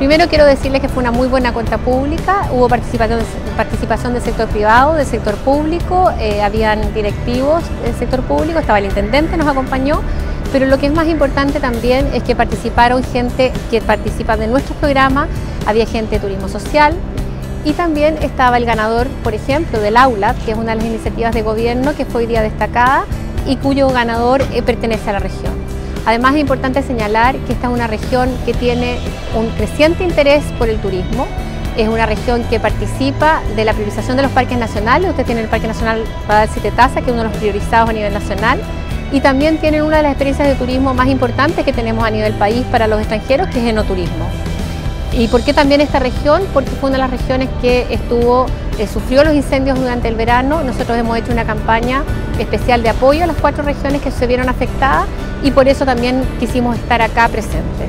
Primero quiero decirles que fue una muy buena cuenta pública, hubo participación, participación del sector privado, del sector público, eh, habían directivos del sector público, estaba el intendente, nos acompañó, pero lo que es más importante también es que participaron gente que participa de nuestros programas, había gente de turismo social y también estaba el ganador, por ejemplo, del aula, que es una de las iniciativas de gobierno que fue hoy día destacada y cuyo ganador eh, pertenece a la región. Además es importante señalar que esta es una región que tiene un creciente interés por el turismo, es una región que participa de la priorización de los parques nacionales, usted tiene el Parque Nacional Padal Taza, que es uno de los priorizados a nivel nacional, y también tienen una de las experiencias de turismo más importantes que tenemos a nivel país para los extranjeros, que es enoturismo. ¿Y por qué también esta región? Porque fue una de las regiones que estuvo, eh, sufrió los incendios durante el verano. Nosotros hemos hecho una campaña especial de apoyo a las cuatro regiones que se vieron afectadas y por eso también quisimos estar acá presentes.